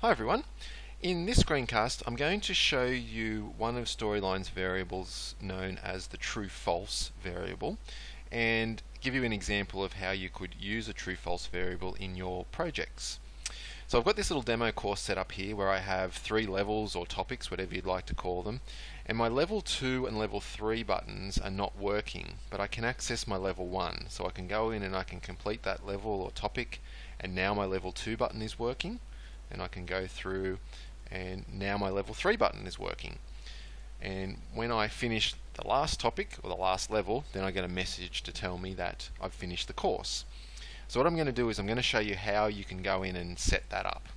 Hi everyone. In this screencast I'm going to show you one of Storyline's variables known as the true-false variable and give you an example of how you could use a true-false variable in your projects. So I've got this little demo course set up here where I have three levels or topics, whatever you'd like to call them, and my level 2 and level 3 buttons are not working, but I can access my level 1. So I can go in and I can complete that level or topic, and now my level 2 button is working and I can go through and now my level 3 button is working. And when I finish the last topic or the last level then I get a message to tell me that I've finished the course. So what I'm going to do is I'm going to show you how you can go in and set that up.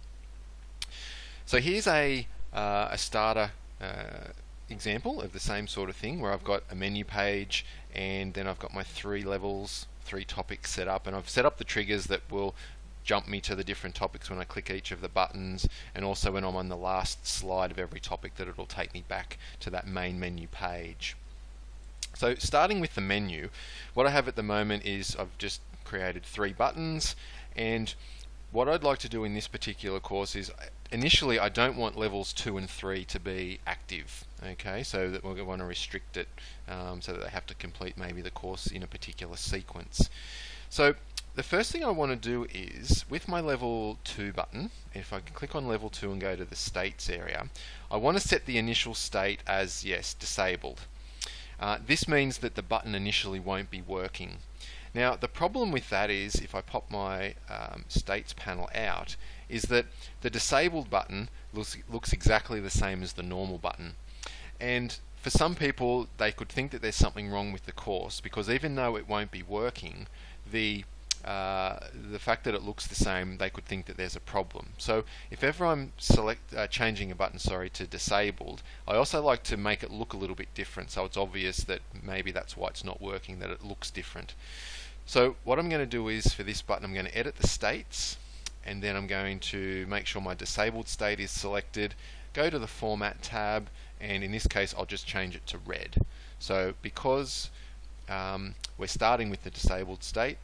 So here's a, uh, a starter uh, example of the same sort of thing where I've got a menu page and then I've got my three levels three topics set up and I've set up the triggers that will jump me to the different topics when I click each of the buttons and also when I'm on the last slide of every topic that it'll take me back to that main menu page. So starting with the menu, what I have at the moment is I've just created three buttons and what I'd like to do in this particular course is initially I don't want levels 2 and 3 to be active okay so that we want to restrict it um, so that they have to complete maybe the course in a particular sequence so the first thing I want to do is, with my level 2 button, if I can click on level 2 and go to the states area, I want to set the initial state as, yes, disabled. Uh, this means that the button initially won't be working. Now the problem with that is, if I pop my um, states panel out, is that the disabled button looks, looks exactly the same as the normal button. And for some people, they could think that there's something wrong with the course because even though it won't be working, the uh, the fact that it looks the same, they could think that there's a problem. So if ever I'm select uh, changing a button, sorry, to disabled, I also like to make it look a little bit different, so it's obvious that maybe that's why it's not working, that it looks different. So what I'm going to do is for this button, I'm going to edit the states, and then I'm going to make sure my disabled state is selected. Go to the Format tab, and in this case, I'll just change it to red. So because um, we're starting with the disabled state,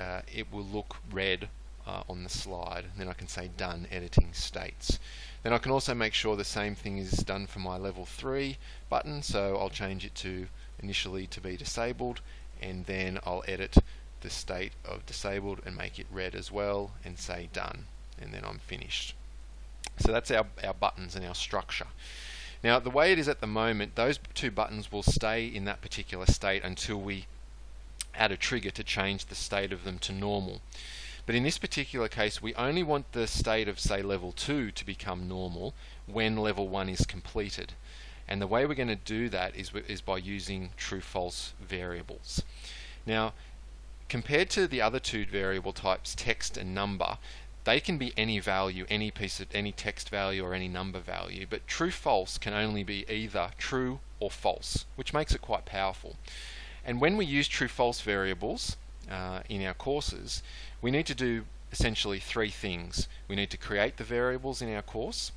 uh, it will look red uh, on the slide. And then I can say done editing states. Then I can also make sure the same thing is done for my level 3 button so I'll change it to initially to be disabled and then I'll edit the state of disabled and make it red as well and say done and then I'm finished. So that's our, our buttons and our structure. Now the way it is at the moment those two buttons will stay in that particular state until we add a trigger to change the state of them to normal. But in this particular case, we only want the state of, say, level 2 to become normal when level 1 is completed. And the way we're going to do that is, is by using true-false variables. Now, compared to the other two variable types, text and number, they can be any value, any piece of any text value or any number value, but true false can only be either true or false, which makes it quite powerful. And when we use true false variables uh, in our courses, we need to do essentially three things. We need to create the variables in our course,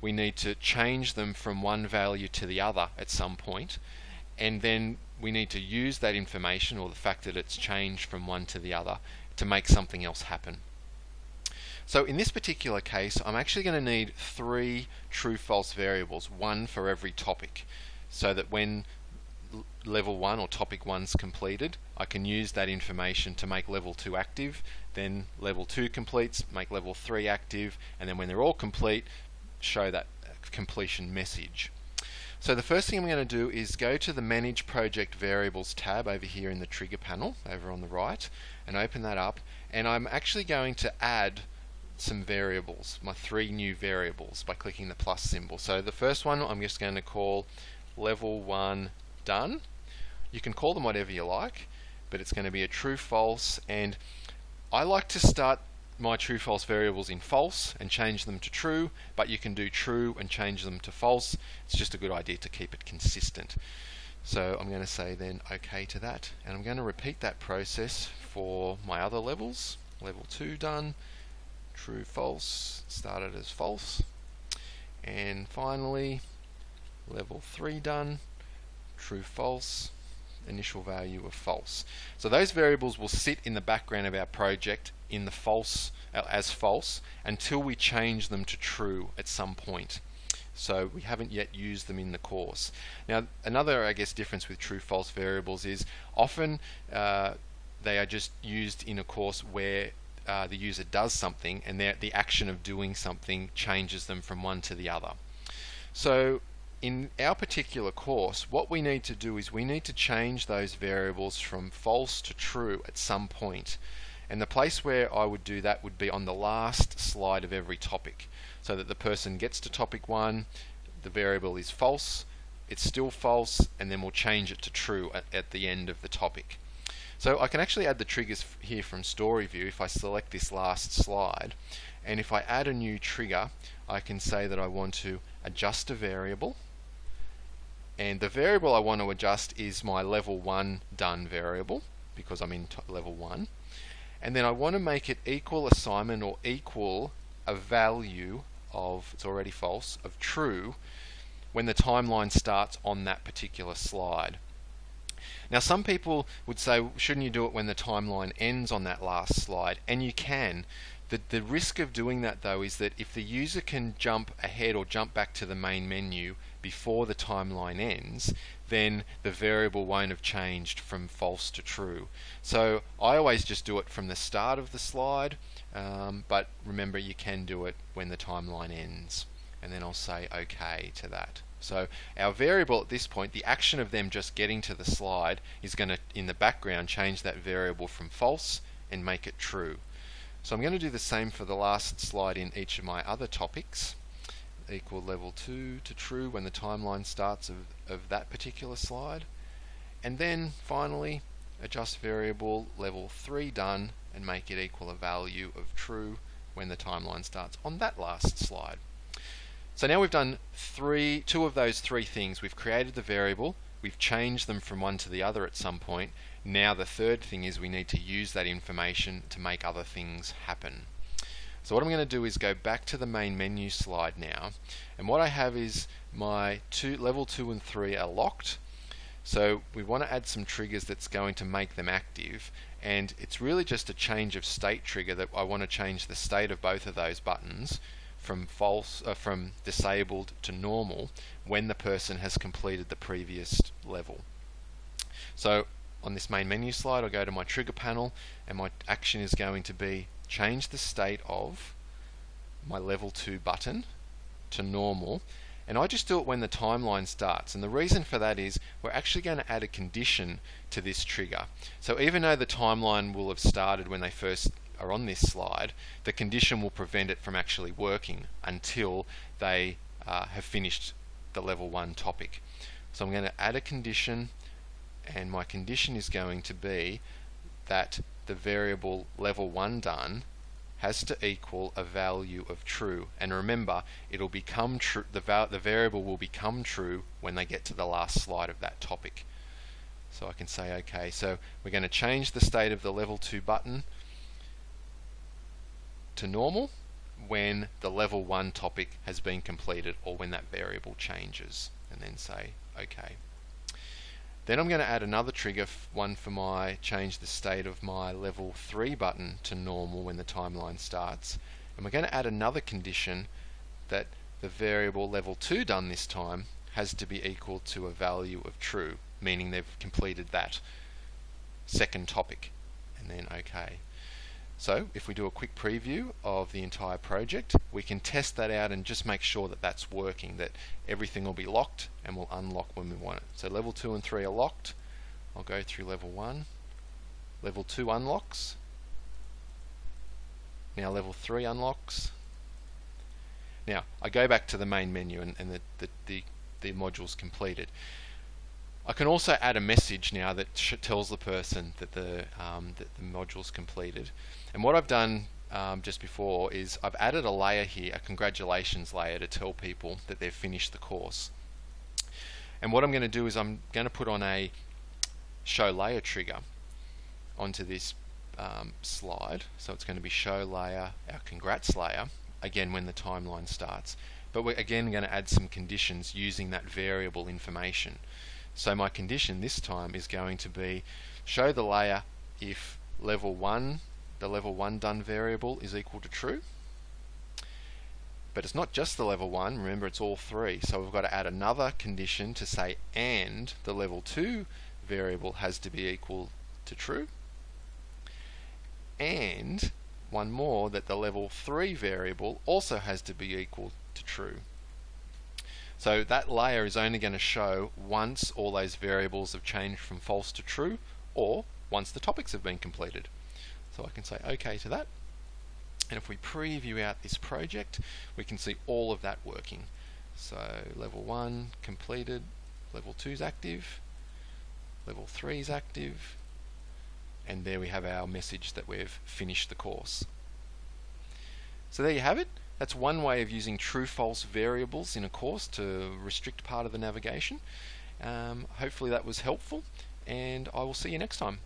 we need to change them from one value to the other at some point, and then we need to use that information or the fact that it's changed from one to the other to make something else happen. So in this particular case, I'm actually going to need three true-false variables, one for every topic, so that when level 1 or topic 1's completed, I can use that information to make level 2 active, then level 2 completes, make level 3 active, and then when they're all complete, show that completion message. So the first thing I'm going to do is go to the Manage Project Variables tab over here in the trigger panel, over on the right, and open that up, and I'm actually going to add some variables, my three new variables, by clicking the plus symbol. So the first one I'm just going to call level 1 done. You can call them whatever you like, but it's going to be a true false and I like to start my true false variables in false and change them to true, but you can do true and change them to false. It's just a good idea to keep it consistent. So I'm going to say then OK to that, and I'm going to repeat that process for my other levels. Level 2 done, true, false, started as false, and finally level 3 done, true, false, initial value of false. So those variables will sit in the background of our project in the false uh, as false until we change them to true at some point. So we haven't yet used them in the course. Now another I guess difference with true false variables is often uh, they are just used in a course where uh, the user does something and the action of doing something changes them from one to the other. So in our particular course, what we need to do is we need to change those variables from false to true at some point. And the place where I would do that would be on the last slide of every topic. So that the person gets to topic one, the variable is false, it's still false, and then we'll change it to true at, at the end of the topic. So I can actually add the triggers here from StoryView if I select this last slide. And if I add a new trigger, I can say that I want to adjust a variable and the variable I want to adjust is my level 1 done variable because I'm in level 1 and then I want to make it equal assignment or equal a value of it's already false of true when the timeline starts on that particular slide. Now some people would say shouldn't you do it when the timeline ends on that last slide? And you can. The, the risk of doing that though is that if the user can jump ahead or jump back to the main menu before the timeline ends, then the variable won't have changed from false to true. So I always just do it from the start of the slide, um, but remember you can do it when the timeline ends. And then I'll say OK to that. So our variable at this point, the action of them just getting to the slide is going to, in the background, change that variable from false and make it true. So I'm going to do the same for the last slide in each of my other topics equal level 2 to true when the timeline starts of, of that particular slide. And then finally, adjust variable level 3 done and make it equal a value of true when the timeline starts on that last slide. So now we've done three, two of those three things. We've created the variable, we've changed them from one to the other at some point. Now the third thing is we need to use that information to make other things happen. So what I'm going to do is go back to the main menu slide now and what I have is my two level 2 and 3 are locked so we want to add some triggers that's going to make them active and it's really just a change of state trigger that I want to change the state of both of those buttons from false uh, from disabled to normal when the person has completed the previous level. So on this main menu slide I'll go to my trigger panel and my action is going to be change the state of my level 2 button to normal and I just do it when the timeline starts. And the reason for that is we're actually going to add a condition to this trigger. So even though the timeline will have started when they first are on this slide the condition will prevent it from actually working until they uh, have finished the level 1 topic. So I'm going to add a condition and my condition is going to be that the variable level 1 done has to equal a value of true. And remember it'll become true the, the variable will become true when they get to the last slide of that topic. So I can say okay so we're going to change the state of the level 2 button to normal when the level 1 topic has been completed or when that variable changes. And then say okay then I'm going to add another trigger, one for my change the state of my level 3 button to normal when the timeline starts. And we're going to add another condition that the variable level 2 done this time has to be equal to a value of true, meaning they've completed that second topic. And then OK. So if we do a quick preview of the entire project, we can test that out and just make sure that that's working, that everything will be locked and will unlock when we want it. So level 2 and 3 are locked. I'll go through level 1. Level 2 unlocks. Now level 3 unlocks. Now I go back to the main menu and, and the, the, the, the module's completed. I can also add a message now that tells the person that the, um, that the module's completed. And what I've done um, just before is I've added a layer here, a congratulations layer to tell people that they've finished the course. And what I'm going to do is I'm going to put on a show layer trigger onto this um, slide. So it's going to be show layer, our congrats layer, again when the timeline starts. But we're again going to add some conditions using that variable information. So my condition this time is going to be show the layer if level 1 the level 1 done variable is equal to true. But it's not just the level 1, remember it's all three. So we've got to add another condition to say and the level 2 variable has to be equal to true. And one more that the level 3 variable also has to be equal to true. So that layer is only going to show once all those variables have changed from false to true or once the topics have been completed. So I can say OK to that. And if we preview out this project, we can see all of that working. So level 1 completed, level 2 is active, level 3 is active, and there we have our message that we've finished the course. So there you have it. That's one way of using true-false variables in a course to restrict part of the navigation. Um, hopefully that was helpful, and I will see you next time.